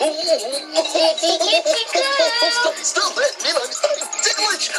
Itsy Kitsy Club. Stop, stop it! Mila, ticklish!